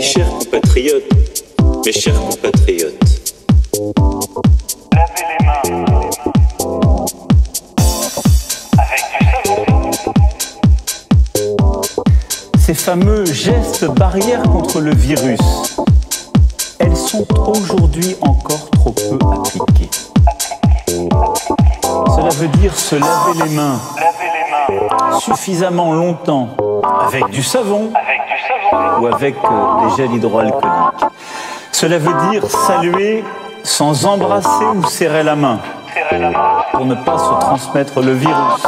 compatriotes, mes chers compatriotes. Lavez les mains avec du savon. Ces fameux gestes barrières contre le virus, elles sont aujourd'hui encore trop peu appliquées. Cela veut dire se laver les mains Lavez les mains suffisamment longtemps avec du savon avec du savon. ou avec euh, des gels hydroalcooliques. Cela veut dire saluer sans embrasser ou serrer la main pour ne pas se transmettre le virus.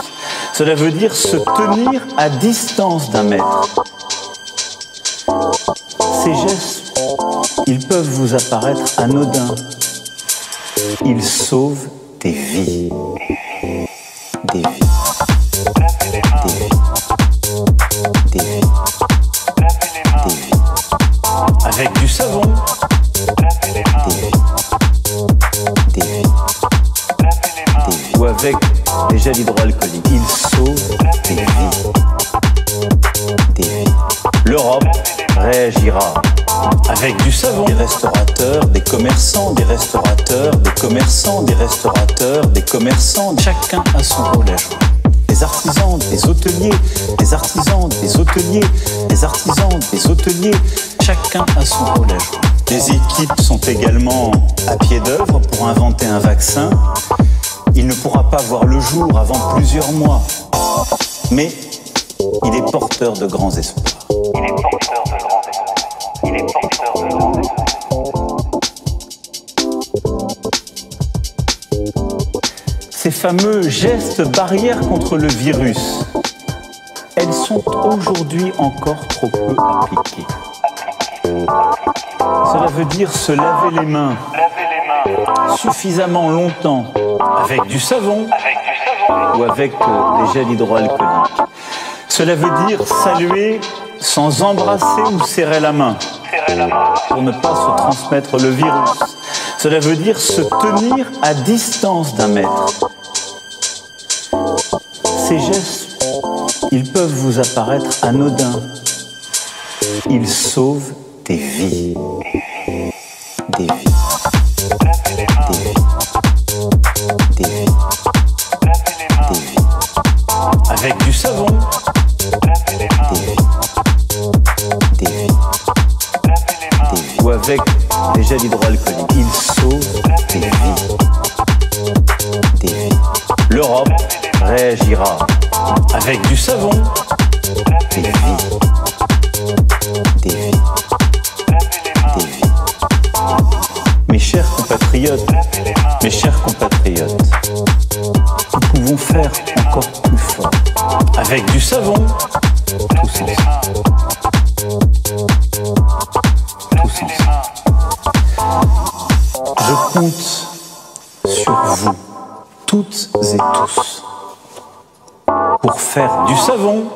Cela veut dire se tenir à distance d'un mètre. Ces gestes, ils peuvent vous apparaître anodins. Ils sauvent des vies. Des vies. Des vies. Avec des gels hydroalcooliques. Ils sauvent des vies. Des vies. L'Europe réagira avec du savon. Des restaurateurs, des commerçants, des restaurateurs, des commerçants, des restaurateurs, des commerçants. Chacun a son rôle à jouer. Des artisans, des hôteliers, des artisans, des hôteliers, des artisans, des hôteliers. Chacun a son rôle à jouer. Les équipes sont également à pied d'œuvre pour inventer un vaccin. Il ne pourra pas voir le jour avant plusieurs mois. Mais il est porteur de grands espoirs. Il est porteur de grands espoirs. Il est porteur de grands espoirs. Ces fameux gestes barrières contre le virus, elles sont aujourd'hui encore trop peu appliquées. Cela veut dire se laver les mains Lavez les mains suffisamment longtemps avec du savon avec du savon. ou avec euh, des gels hydroalcooliques. Cela veut dire saluer sans embrasser ou serrer la main pour ne pas se transmettre le virus. Cela veut dire se tenir à distance d'un mètre. Ces gestes, ils peuvent vous apparaître anodins. Ils sauvent des vies. Des vies. Avec des gels hydroalcooliques. Ils sauvent des vies. L'Europe réagira avec du savon. Des vies. Des vies. Mes chers compatriotes, mes chers compatriotes, nous pouvons faire encore plus fort. Avec du savon, tous ensemble. Je compte sur vous, toutes et tous, pour faire du savon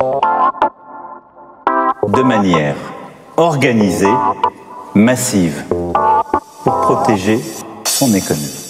de manière organisée, massive, pour protéger son économie.